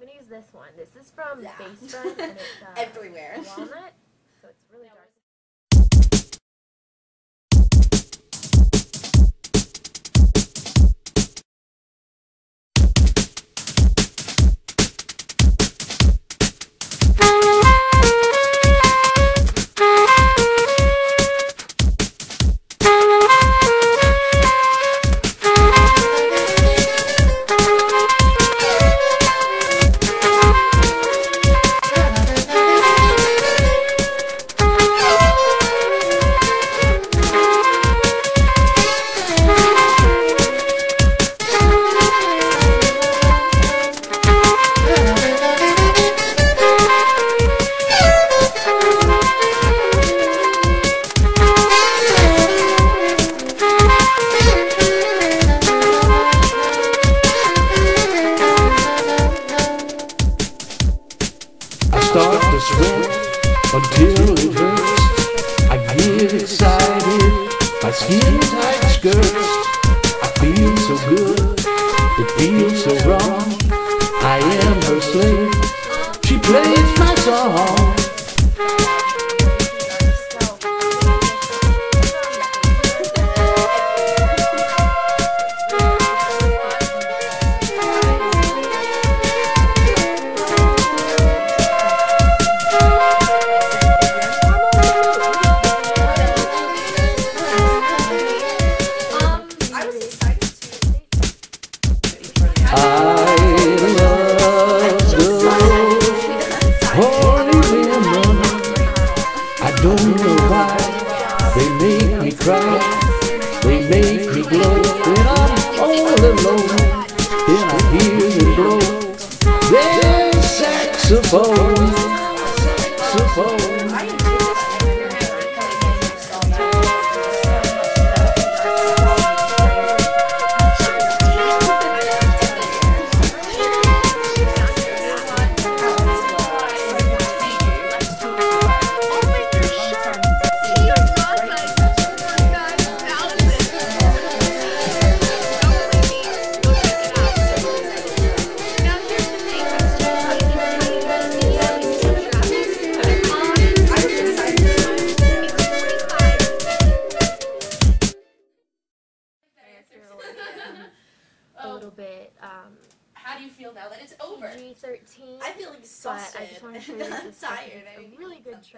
I'm gonna use this one. This is from Yeah. Basefront, and it's uh, Everywhere. walnut, to sweat until it hurts. I get excited, my skin tight skirts. They make me cry. They make me glow when I'm all alone. Then I hear them blow their saxophone. Saxophone. a little bit um, How do you feel now that it's over? PG-13. I feel but exhausted. I just want to show you this. I'm tired. It's a really good eat